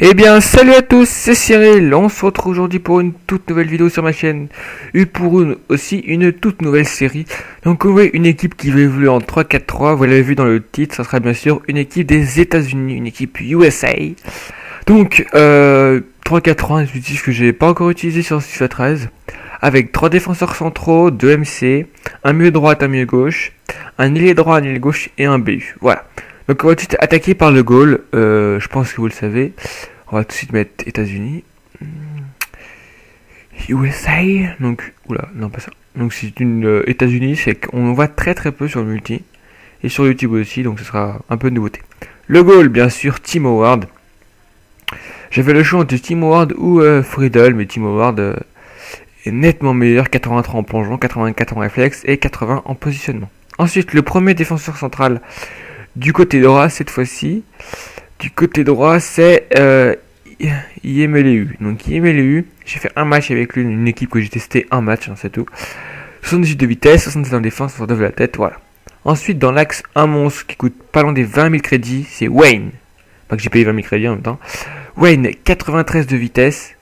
Eh bien, salut à tous, c'est Cyril. On se retrouve aujourd'hui pour une toute nouvelle vidéo sur ma chaîne. Et pour une, aussi une toute nouvelle série. Donc, oui, une équipe qui va évoluer en 3-4-3. Vous l'avez vu dans le titre, ça sera bien sûr une équipe des États-Unis, une équipe USA. Donc, euh, 3-4-3, un dispositif que j'ai pas encore utilisé sur 6 13 avec trois défenseurs centraux, deux MC, un milieu droit, un milieu gauche, un ailier droit, un ailier gauche et un BU. Voilà. Donc on va tout de suite attaquer par le goal. Euh, je pense que vous le savez. On va tout de suite mettre États-Unis. USA. Donc, oula, non pas ça. Donc c'est une euh, États-Unis, c'est qu'on voit très très peu sur le multi. Et sur YouTube aussi, donc ce sera un peu de nouveauté. Le goal, bien sûr, Tim Howard. J'avais le choix entre Tim Howard ou euh, Friedel, mais Tim Howard euh, est nettement meilleur. 83 en plongeon, 84 en réflexe et 80 en positionnement. Ensuite, le premier défenseur central du côté droit, cette fois-ci, du côté droit, c'est euh. Donc Yemeleu, j'ai fait un match avec lui, une équipe que j'ai testé un match, hein, c'est tout. 78 de vitesse, 67 en défense, 69 de la tête, voilà. Ensuite, dans l'axe, un monstre qui coûte pas loin des 20 000 crédits, c'est Wayne. Pas que j'ai payé 20 000 crédits en même temps. Wayne, 93 de vitesse,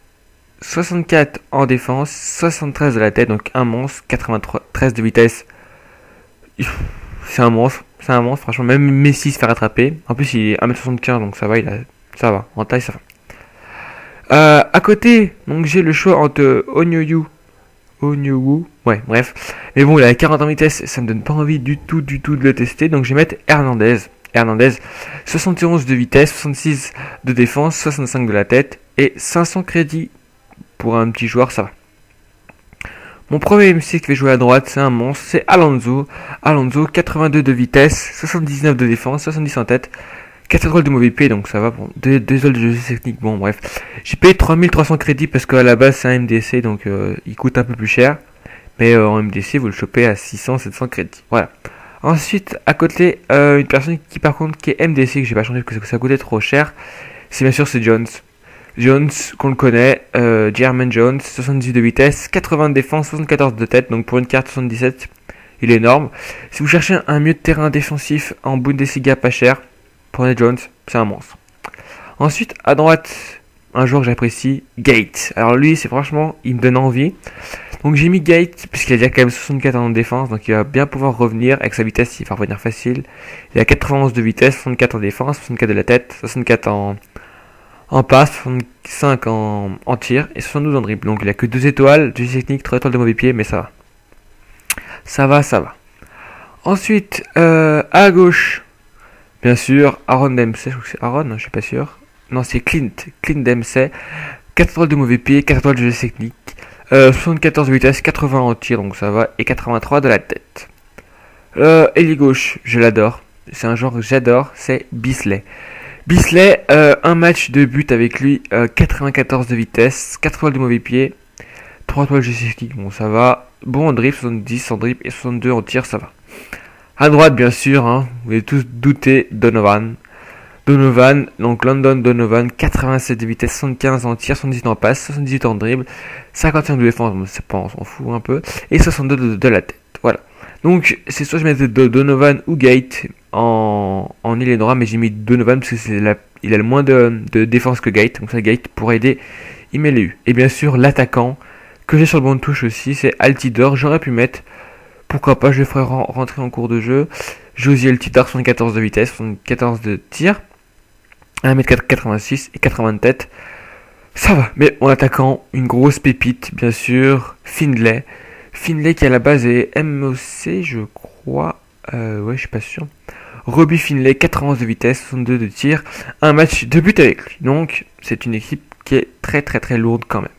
64 en défense, 73 de la tête, donc un monstre, 93 de vitesse. C'est un monstre. C'est un monstre, franchement. Même Messi se fait rattraper. En plus, il est 1m75, donc ça va, il a, ça va. En taille, ça va. Euh, à côté, donc j'ai le choix entre Onyoyu. Onyoyu. Ouais, bref. Mais bon, il a 40 en vitesse, ça me donne pas envie du tout, du tout de le tester. Donc je vais mettre Hernandez. Hernandez, 71 de vitesse, 66 de défense, 65 de la tête et 500 crédits pour un petit joueur, ça va. Mon premier MC qui va jouer à droite, c'est un monstre, c'est Alonso. Alonso, 82 de vitesse, 79 de défense, 70 en tête, 4 drôles de mauvais pied, donc ça va. Bon, désolé de jeu technique, bon bref. J'ai payé 3300 crédits parce qu'à la base c'est un MDC, donc euh, il coûte un peu plus cher. Mais euh, en MDC, vous le chopez à 600-700 crédits. Voilà. Ensuite, à côté, euh, une personne qui par contre qui est MDC, que j'ai pas changé parce que ça coûtait trop cher, c'est bien sûr c'est Jones. Jones, qu'on le connaît, euh, Jermaine Jones, 78 de vitesse, 80 de défense, 74 de tête, donc pour une carte 77, il est énorme. Si vous cherchez un mieux de terrain défensif en Bundesliga pas cher, prenez Jones, c'est un monstre. Ensuite, à droite, un joueur que j'apprécie, Gate. Alors lui, c'est franchement, il me donne envie. Donc j'ai mis Gate, puisqu'il a déjà quand même 64 en défense, donc il va bien pouvoir revenir avec sa vitesse, il va revenir facile. Il a 91 de vitesse, 64 en défense, 64 de la tête, 64 en en passe, 65 en, en tir et 72 en dribble. Donc il a que 2 étoiles, 2 techniques, 3 étoiles de mauvais pied, mais ça va. Ça va, ça va. Ensuite, euh, à gauche, bien sûr, Aaron Dempsey, je crois que c'est Aaron, je suis pas sûr. Non, c'est Clint, Clint Dempsey. 4 étoiles de mauvais pied, 4 étoiles de jeu technique, euh, 74 de vitesse, 80 en tir, donc ça va, et 83 de la tête. Euh, ailier gauche, je l'adore. C'est un genre que j'adore, c'est Bisley. Bisley, euh, un match de but avec lui, 94 euh, de vitesse, 4 toiles de mauvais pied, 3 toiles de bon ça va. Bon en dribble, 70 en dribble et 62 en tir, ça va. À droite, bien sûr, hein, vous avez tous douté, Donovan. Donovan, donc London Donovan, 87 de vitesse, 75 en tir, 78 en passe, 78 en dribble, 51 de défense, c'est pas, on s'en fout un peu, et 62 de, la tête. Voilà. Donc, c'est soit je mets Donovan ou Gate, en, en mais j'ai mis Donovan parce que c'est il a le moins de, défense que Gate, donc ça Gate pour aider eu Et bien sûr, l'attaquant que j'ai sur le bon de touche aussi, c'est Altidor. J'aurais pu mettre, pourquoi pas, je le ferai rentrer en cours de jeu. Josie Altidor, 74 de vitesse, 74 de tir, 1m86 et 80 de tête. Ça va, mais en attaquant, une grosse pépite, bien sûr, Finlay. Finlay qui à la base est MOC, je crois. Euh, ouais, je suis pas sûr. Robbie Finlay, 91 de vitesse, 62 de tir, un match de but avec lui. Donc, c'est une équipe qui est très très très lourde quand même.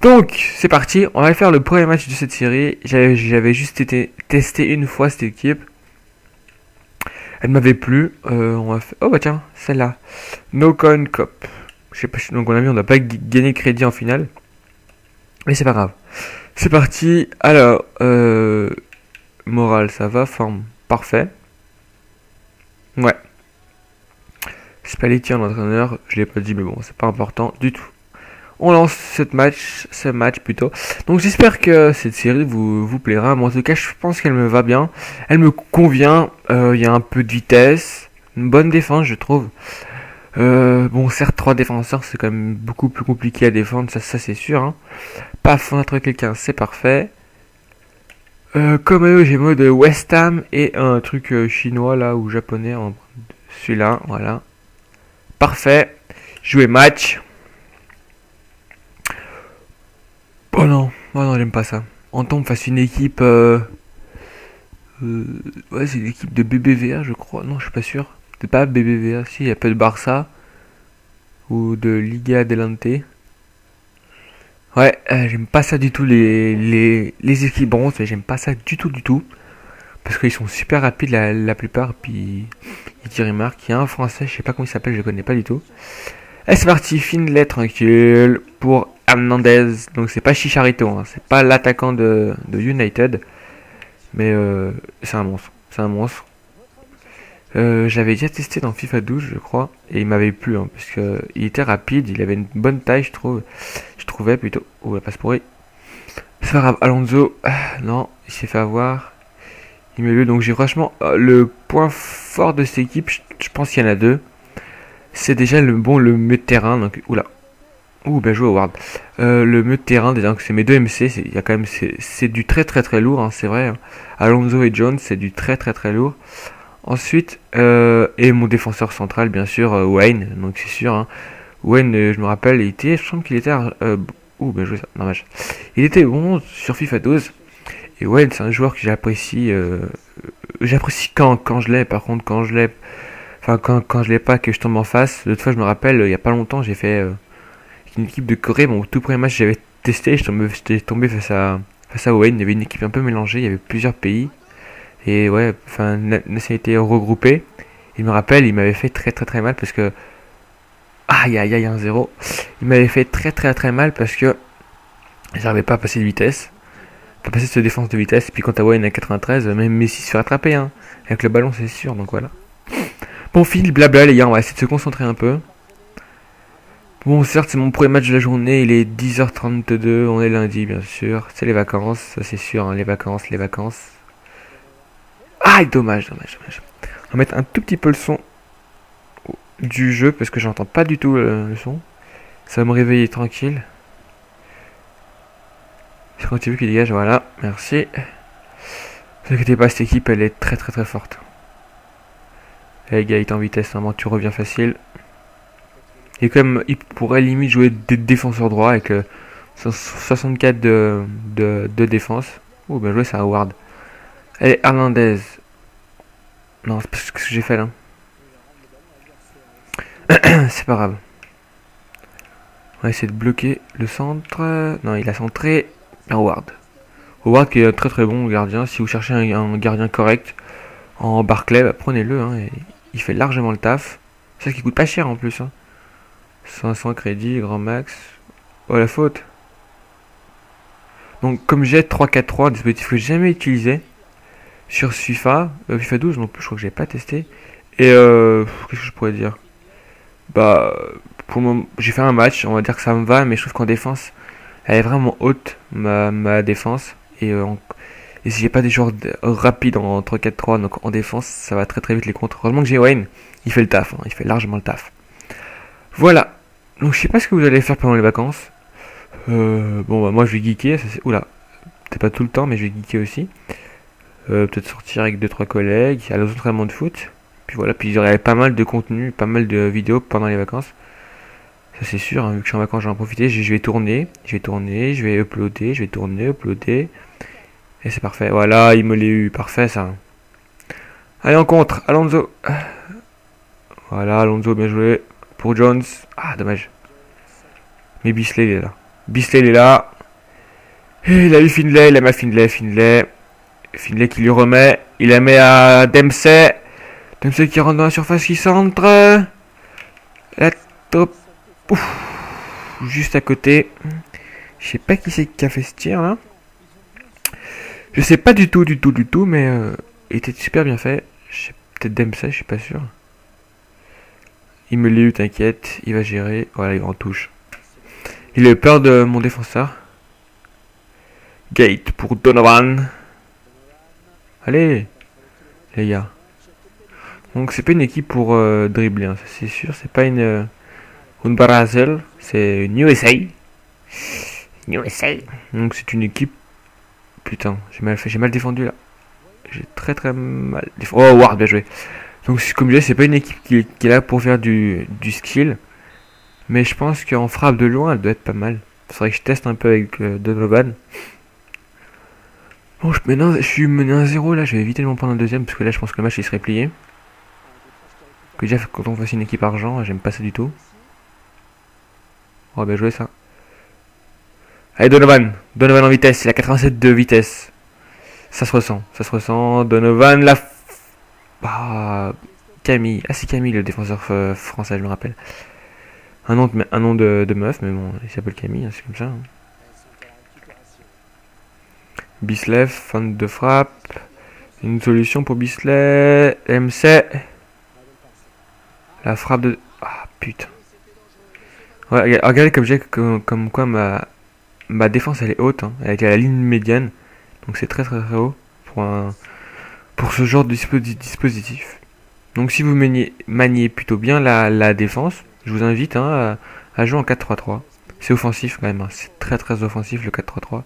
Donc, c'est parti, on va faire le premier match de cette série. J'avais juste été testé une fois cette équipe. Elle m'avait plu. Euh. Oh bah tiens, celle-là. No Coin Cup. Je sais pas, donc on a vu, on n'a pas gagné crédit en finale. Mais c'est pas grave. C'est parti. Alors, euh, morale, ça va. Forme, parfait. Ouais. Spalletti en entraîneur, je l'ai pas dit, mais bon, c'est pas important du tout. On lance cette match, ce match plutôt. Donc j'espère que cette série vous, vous plaira. Moi en tout cas, je pense qu'elle me va bien. Elle me convient. Euh, il y a un peu de vitesse, une bonne défense, je trouve. Euh, bon, certes, trois défenseurs, c'est quand même beaucoup plus compliqué à défendre, ça, ça c'est sûr. Hein. Pas fendre quelqu'un, c'est parfait. Euh, comme eux, j'ai mode West Ham et un truc euh, chinois là ou japonais. Celui-là, voilà. Parfait. Jouer match. Oh non, oh non, j'aime pas ça. On tombe face une équipe. Euh, ouais, c'est l'équipe de BBVA, je crois. Non, je suis pas sûr. C'est pas BBVA, si, il y a pas de Barça. Ou de Liga Adelante. Ouais, euh, j'aime pas ça du tout, les, les, les équipes bronzes. J'aime pas ça du tout, du tout. Parce qu'ils sont super rapides la, la plupart. Puis ils tirent marque. Il y a un français, je sais pas comment il s'appelle, je connais pas du tout. Et c'est parti, Finlay tranquille pour Hernandez. Donc c'est pas Chicharito, hein. c'est pas l'attaquant de, de United. Mais euh, c'est un monstre. C'est un monstre. Euh, j'avais déjà testé dans FIFA 12, je crois, et il m'avait plu, hein, parce que il était rapide, il avait une bonne taille, je trouve. Je trouvais plutôt. Oh, la passe pourrie. C'est Alonso, ah, non, il s'est fait avoir. Il m'a lu, donc j'ai franchement euh, le point fort de cette équipe, je, pense qu'il y en a deux. C'est déjà le bon le mieux de terrain, donc oula. Ouh, bien joué Howard. Euh, le mieux de terrain, déjà c'est mes deux MC, il y a quand même c'est du très très très lourd, hein, c'est vrai. Hein. Alonso et Jones, c'est du très très très lourd. Ensuite, euh, et mon défenseur central, bien sûr, euh, Wayne, donc c'est sûr. Hein. Wayne, euh, je me rappelle, il était, je sens qu'il était, ouh, bien joué ça, dommage. Il était bon sur FIFA 12. Et Wayne, c'est un joueur que j'apprécie, j'apprécie quand, quand je l'ai. Par contre, quand je l'ai, enfin quand, quand je l'ai pas, que je tombe en face. L'autre fois, je me rappelle, il y a pas longtemps, j'ai fait une équipe de Corée. Mon tout premier match, j'avais testé, j'étais tombé face à face à Wayne. Il y avait une équipe un peu mélangée, il y avait plusieurs pays. Et ouais, enfin, nationalité regroupée. Il me rappelle, il m'avait fait très très très mal parce que. Aïe aïe aïe, un 0. Il m'avait fait très très très mal parce que. J'arrivais pas à passer de vitesse. Pas passer cette défense de vitesse. Et puis quand t'as Wayne à 93, même Messi se fait rattraper. Hein. Avec le ballon, c'est sûr, donc voilà. Bon, fil, blabla les gars, on va essayer de se concentrer un peu. Bon, certes, c'est mon premier match de la journée, il est 10h32, on est lundi, bien sûr. C'est les vacances, ça c'est sûr, hein, les vacances, les vacances. Ah, dommage, dommage, dommage. On va mettre un tout petit peu le son du jeu parce que j'entends pas du tout le, son. Ça va me réveiller tranquille. C'est quand tu veux qu'il dégage, voilà, merci. Ne vous pas, cette équipe elle est très très très forte. Les gars, il est en vitesse, normalement tu reviens facile. Et comme il pourrait limite jouer des défenseurs droits avec 64 euh, de, de, défense. Oh, bien joué, c'est Howard. Allez, Hernandez. Non, c'est pas ce que j'ai fait là. c'est pas grave. On va essayer de bloquer le centre. Non, il a centré. Howard. Howard qui est un très très bon gardien. Si vous cherchez un, gardien correct en Barclay, bah, prenez-le. Hein, il fait largement le taf. C'est ça qui coûte pas cher en plus. Hein. 500 crédits, grand max. Oh la faute. Donc comme j'ai 3-4-3, un dispositif que j'ai jamais utilisé, sur FIFA, euh, FIFA 12 non je crois que j'ai pas testé. Et euh, qu'est-ce que je pourrais dire? Bah, pour moi, j'ai fait un match, on va dire que ça me va, mais je trouve qu'en défense, elle est vraiment haute, ma, ma défense. Et, euh, et si j'ai pas des joueurs rapides en 3-4-3, donc en défense, ça va très très vite les contre. Heureusement que j'ai Wayne, il fait le taf, hein, il fait largement le taf. Voilà. Donc je sais pas ce que vous allez faire pendant les vacances. Euh, bon bah moi je vais geeker, ça, oula, peut-être pas tout le temps, mais je vais geeker aussi. Euh, peut-être sortir avec 2-3 collègues, aller aux entraînements de foot. Puis voilà, puis il y aurait pas mal de contenu, pas mal de vidéos pendant les vacances. Ça c'est sûr, hein, vu que je suis en vacances, j'en profiter. Je vais tourner, je vais tourner, je vais uploader, je vais tourner, uploader. Et c'est parfait. Voilà, il me l'a eu, parfait ça. Allez en contre, Alonso. Voilà, Alonso, bien joué. Pour Jones. Ah, dommage. Mais Bisley, il est là. Bisley, il est là. Et il a eu Finlay, il a mis Finlay, Finlay. Finlay qui lui remet. Il la met à Dempsey. Dempsey qui rentre dans la surface, qui centre. La top. Juste à côté. Je sais pas qui c'est qui a fait ce tir là. Je sais pas du tout, du tout, du tout, mais euh, il était super bien fait. Peut-être Dempsey, je suis pas sûr. Il me l'a eu, t'inquiète. Il va gérer. Voilà, il en touche. Il a eu peur de mon défenseur. Gate pour Donovan. Allez, les gars. Donc c'est pas une équipe pour euh, dribbler, hein, c'est sûr. C'est pas une, euh, une c'est une USA. USA. Donc c'est une équipe. Putain, j'ai mal fait, j'ai mal défendu là. J'ai très très mal défendu. Oh, Ward, bien joué. Donc comme je disais, c'est pas une équipe qui, qui, est là pour faire du, du skill. Mais je pense qu'en frappe de loin, elle doit être pas mal. C'est vrai que je teste un peu avec euh, Donovan. Bon, je, suis mené 1-0 là, je vais éviter de m'en prendre un deuxième parce que là, je pense que le match il serait plié. Que déjà, quand on fasse une équipe argent, j'aime pas ça du tout. Oh, bien joué ça. Allez, Donovan. Donovan en vitesse, il a 87 de vitesse. Ça se ressent, ça se ressent. Donovan, la. Ah, Camille. Ah, c'est Camille le défenseur euh, français, je me rappelle. Un nom de meuf, mais bon, il s'appelle Camille, hein, c'est comme ça. Hein. Bisley, fin de frappe. Une solution pour Bisley. MC. La frappe de... Ah, putain. Regardez comme comme, comme, quoi ma, défense elle est haute. Elle est à la ligne médiane. Donc c'est très, très très haut pour, ce genre de dispositif. Donc si vous maniez, plutôt bien la, défense, je vous invite hein, à, jouer en 4-3-3. C'est offensif quand même. Hein. C'est très très offensif le 4-3-3.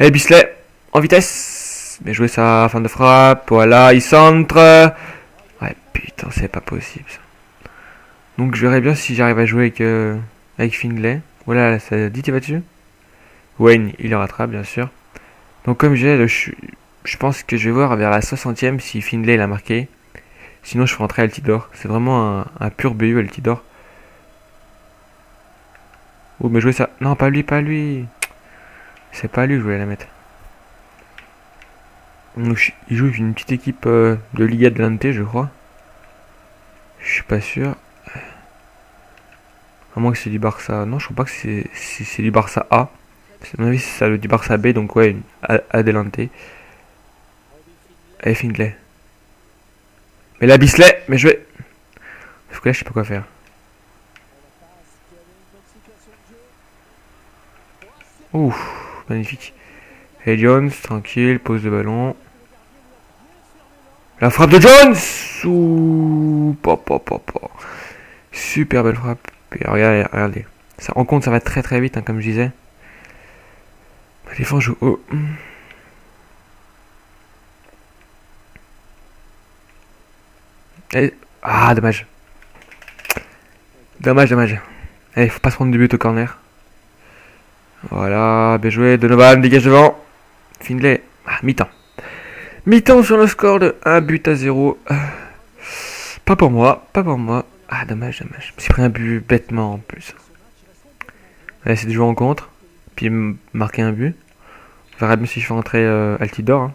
Et Bisley en vitesse. Mais jouer sa fin de frappe. Voilà, il centre. Ouais, putain, c'est pas possible ça. Donc je verrai bien si j'arrive à jouer avec, euh, avec Finlay. Voilà, ça dit, tu vas dessus Wayne, il le rattrape, bien sûr. Donc comme j'ai, je, je pense que je vais voir vers la 60ème si Finlay l'a marqué. Sinon, je ferai entrer Altidor. C'est vraiment un, un, pur BU Altidor. Oh, mais jouer ça. Non, pas lui, pas lui. C'est pas lui que je voulais la mettre. Il joue avec une petite équipe euh, de Liga Adelante, je crois. Je suis pas sûr. À moins que c'est du Barça. Non, je crois pas que c'est du Barça A. À mon avis, c'est ça, le du Barça B. Donc, ouais, Adelante. Allez, Findlay. Mais la Bisley, mais je vais. Parce que là, je sais pas quoi faire. Ouf, magnifique. Et Jones, tranquille, pose le ballon. La frappe de Jones Ouh, Super belle frappe. regardez, regardez. Ça, en compte, ça va très très vite, hein, comme je disais. La défense joue haut. Ah, dommage. Dommage, dommage. Allez, faut pas se prendre du but au corner. Voilà, bien joué. Donovan, dégage devant. Finlay, ah, mi-temps. Mi-temps sur le score de 1 but à 0. Pas pour moi, pas pour moi. Ah, dommage, dommage. Je me suis pris un but bêtement en plus. Essayer de jouer en contre. Puis marquer un but. On verra bien si je fais entrer euh, Altidor. Hein.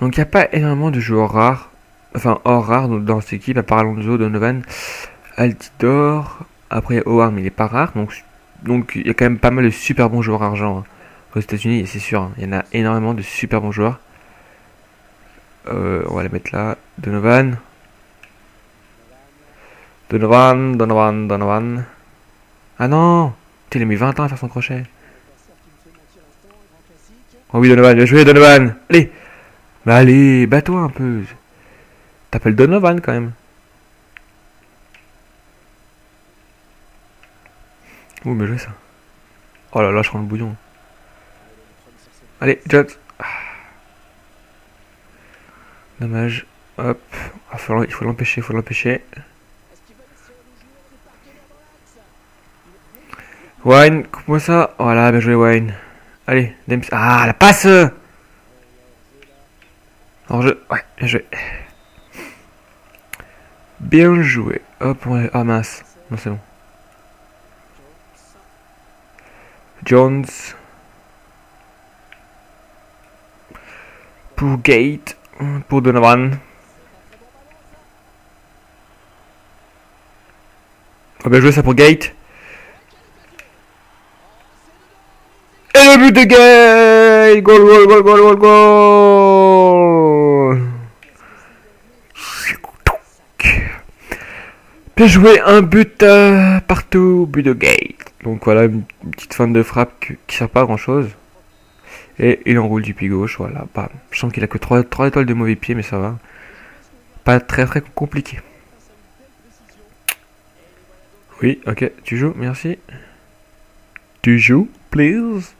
Donc il n'y a pas énormément de joueurs rares. Enfin, hors rares dans cette équipe, à part Alonso, Donovan, Altidor. Après, Howard, mais il est pas rare. Donc donc il y a quand même pas mal de super bons joueurs argent hein. Aux États-Unis, c'est sûr. Hein. Il y en a énormément de super bons joueurs. Euh, on va les mettre là. Donovan. Donovan, Donovan, Donovan. Ah non Il a mis 20 ans à faire son crochet. Oh oui, Donovan, bien joué, Donovan Allez Bah allez, bats-toi un peu. T'appelles Donovan quand même. Ouh, mais joué ça. Oh là là, je prends le bouillon. Allez, Jones. Dommage. Hop. il faut l'empêcher, il faut l'empêcher. Wine, coupe-moi ça. Voilà, bien joué, Wine. Allez, Dems. Ah, la passe En jeu. Ouais, bien joué. Bien joué. Hop, ouais. Ah mince. Non, c'est bon. Jones. Pour Gate. Pour Donovan. On va jouer ça pour Gate. Et le but de Gate Goal, goal, goal, goal, goal, goal Bien joué, un but euh, partout, but de Gate. Donc voilà, une petite fin de frappe qui, qui sert pas à grand chose. Et il enroule du pied gauche, voilà. Bah, je sens qu'il a que 3, 3 étoiles de mauvais pied, mais ça va. pas très très compliqué. Oui, ok, tu joues, merci. Tu joues, please.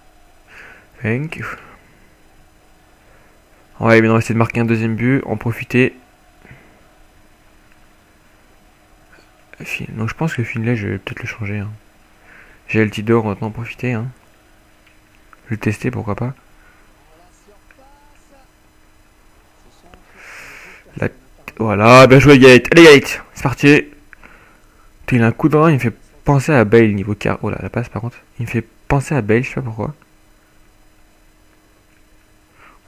Thank you. Ouais, mais on va essayer de marquer un deuxième but, en profiter. Donc je pense que Finlay, je vais peut-être le changer. Hein. J'ai le Tidor, maintenant en profiter. Hein. Le tester, pourquoi pas. Voilà, bien joué Gate. Allez Gate, c'est parti. Il a un coup de rein, il me fait penser à Bale niveau car. Oh là, la passe par contre. Il me fait penser à Bale, je sais pas pourquoi.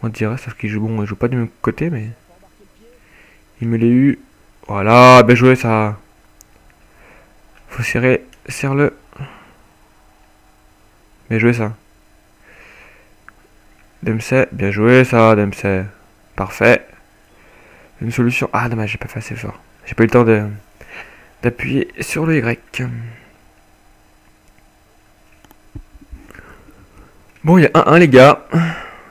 On dirait, sauf qu'il joue bon, il joue pas du même côté, mais. Il me l'a eu. Voilà, bien joué ça. Faut serrer, serre-le. Bien joué ça. Dempsey, bien joué ça, Dempsey. Parfait. Une solution. Ah dommage, j'ai pas fait assez fort. J'ai pas eu le temps de d'appuyer sur le Y. Bon, il y a 1-1 les gars.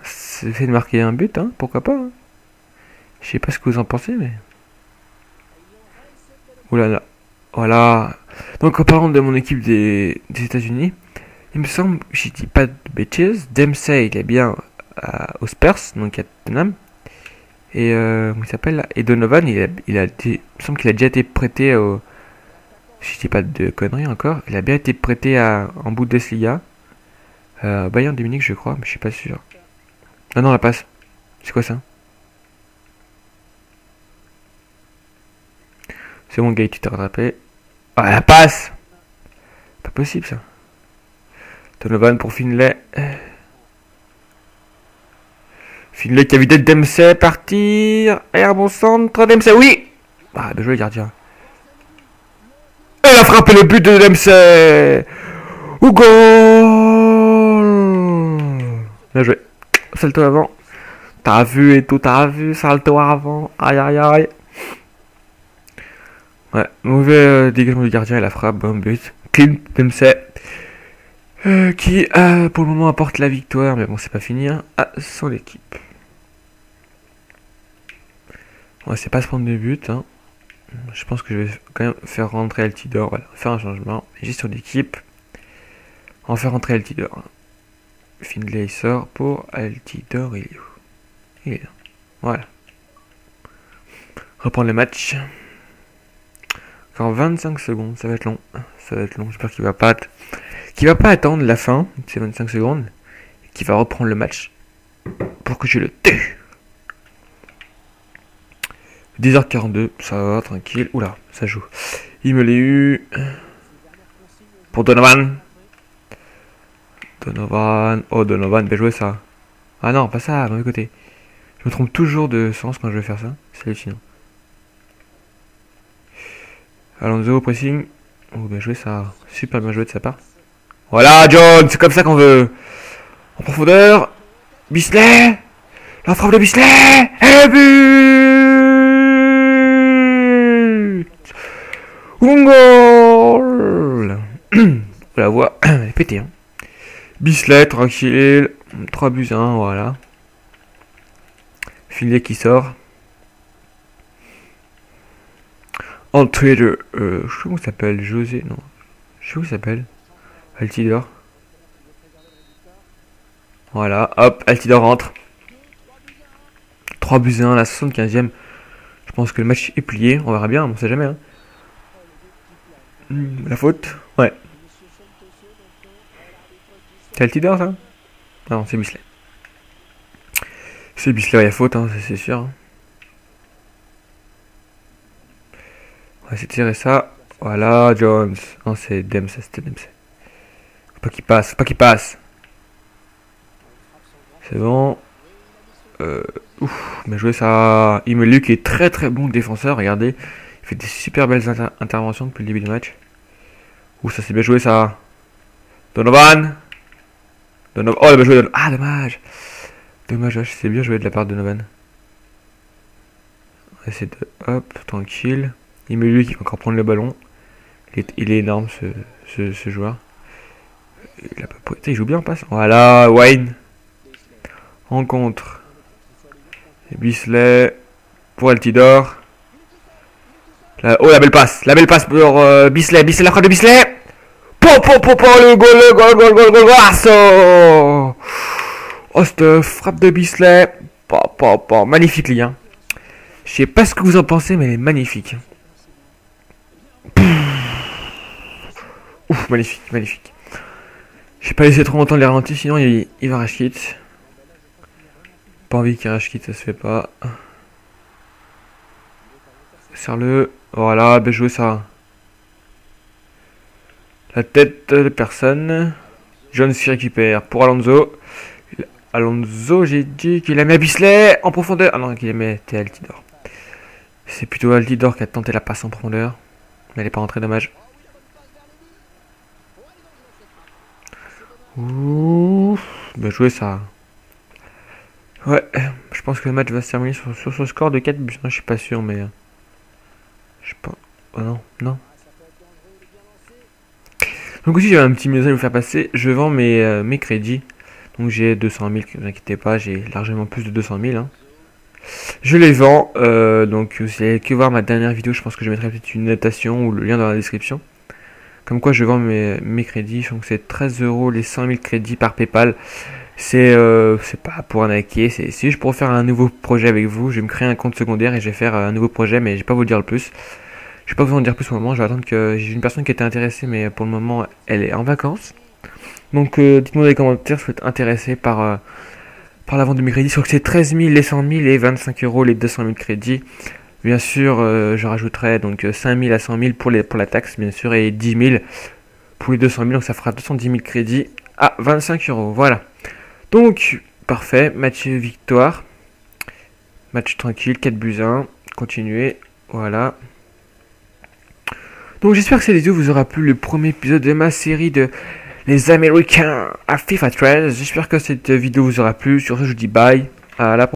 C'est de marquer un but, hein, pourquoi pas. Hein. Je sais pas ce que vous en pensez, mais... Oulala. Là là. Voilà. Donc en parlant de mon équipe des, des États-Unis, il me semble, je dis pas de bêtises, Dempsey il est bien aux Spurs, donc à Tottenham. Et euh, il s'appelle Et Donovan, il a, me semble qu'il a déjà été prêté au. Je dis pas de conneries encore. Il a bien été prêté à, en Bundesliga. Euh, Bayern Dominique, je crois, mais je suis pas sûr. Non, non, la passe. C'est quoi ça? C'est bon, gars, tu t'es rattrapé. Ah, la passe Pas possible ça. Donovan pour Finlay. Finlay qui a vu Dempsey partir. Et un bon centre. Dempsey, oui Ah, bien joué, gardien. Elle a frappé le but de Dempsey Ou Bien joué. Salto avant. T'as vu et tout, t'as vu. Salto avant. Aïe, aïe, aïe. Ouais, mauvais euh, dégagement du gardien et la frappe, bon but. Clint Dempsey. Euh, qui, euh, pour le moment, apporte la victoire, mais bon, c'est pas fini, hein, à son équipe. On va pas se prendre de but. Hein. Je pense que je vais quand même faire rentrer Altidor. Voilà, faire un changement. Gestion d'équipe. On va faire rentrer Altidor. Hein. Findlay sort pour Altidor. Il est où? Il est là. Voilà. Reprendre le match. Encore 25 secondes, ça va être long. Ça va être long. J'espère qu'il va pas va pas attendre la fin de ces 25 secondes. Qu'il va reprendre le match pour que je le tue. 10h42, ça va, tranquille. Oula, ça joue. Il me l'a eu. Pour Donovan. Donovan. Oh, Donovan, bien joué ça. Ah non, pas ça, mauvais côté. Je me trompe toujours de sens quand je vais faire ça. C'est hallucinant. Alonso, pressing. Oh, bien joué ça. Super bien joué de sa part. Voilà, John, c'est comme ça qu'on veut. En profondeur. Bisley. La frappe de Bisley. Et goal La voix est pétée. Hein. Bisley, tranquille. 3 buts 1, voilà. Filet qui sort. Entrée de... Euh, je sais comment il s'appelle. José, non. Je sais comment il s'appelle. Altidor. Voilà, hop, Altidor rentre. 3 buts 1, la 75e. Je pense que le match est plié. On verra bien, on sait jamais. Hein. Hmm, la faute Ouais. C'est Altidor ça? Non, c'est Bisley. C'est Bisley, il y a faute, hein, c'est sûr. On va essayer de tirer ça. Voilà, Jones. Non, c'est Dems, c'était Dems. Faut pas qu'il passe, faut pas qu'il passe. C'est bon. Euh, ouf, mais joué ça. Imelu est très très bon défenseur, regardez. Il fait des super belles interventions depuis le début du match. Ouh, ça c'est bien joué ça. Donovan Donovan. Oh, il a bien joué. Ah, dommage. Dommage, c'est bien joué de la part de Donovan. On va essayer de... Hop, tranquille. Il met lui qui va encore prendre le ballon. Il est, énorme ce, ce, joueur. Il, a pas... il joue bien en passe. Voilà, Wayne. Rencontre. Bisley pour Altidor. Euh, oh, la belle passe. La belle passe pour euh, Bisley. Bisley, la frappe de Bisley. Po, po, po, le goal, le goal, goal, goal, goal, goal. Oh, cette frappe de Bisley. Po, po, po. Magnifique, les gars. Je sais pas ce que vous en pensez, mais elle est magnifique. Ouf, magnifique, magnifique. J'ai pas laissé trop longtemps les ralentir, sinon il, va rage quitte. Pas envie qu'il rage quitte, ça se fait pas. Serre-le. Voilà, bien joué ça. La tête de personne. John s'y récupère pour Alonso. Alonso, j'ai dit qu'il a mis à Bisley en profondeur. Ah non, qu'il a mis à Altidor. C'est plutôt Altidor qui a tenté la passe en profondeur. Mais elle n'est pas rentrée, dommage. Ouh, bien joué ça. Ouais, je pense que le match va se terminer sur, sur ce score de 4 buts. je suis pas sûr, mais. Je pas. Oh non, non. Donc aussi, j'avais un petit message à vous faire passer. Je vends mes, euh, mes crédits. Donc j'ai 200 000, ne vous inquiétez pas, j'ai largement plus de 200 000. Hein. Je les vends. Euh, donc vous allez que voir ma dernière vidéo. Je pense que je mettrai peut-être une notation ou le lien dans la description. Comme quoi je vends mes, mes crédits. Donc c'est 13 euros les 100 000 crédits par PayPal. C'est euh, pas pour un c'est juste pour faire un nouveau projet avec vous. Je vais me créer un compte secondaire et je vais faire un nouveau projet, mais je vais pas vous dire le plus. Je vais pas vous en dire plus pour le moment. Je vais attendre que j'ai une personne qui était intéressée, mais pour le moment elle est en vacances. Donc euh, dites-moi dans les commentaires si vous êtes intéressé par euh, par la vente de mes crédits. Je crois que c'est 13 000 les 100 000 et 25 euros les 200 000 crédits. Bien sûr, je rajouterai donc 5 000 à 100 000 pour, les, pour la taxe, bien sûr, et 10 000 pour les 200 000. Donc ça fera 210 000 crédits à 25 euros. Voilà. Donc, parfait, match victoire. Match tranquille, 4 buts 1. Continuez, voilà. Donc j'espère que cette vidéo vous aura plu, le premier épisode de ma série de Les Américains à FIFA 13. J'espère que cette vidéo vous aura plu. Sur ce, je vous dis bye. À la prochaine.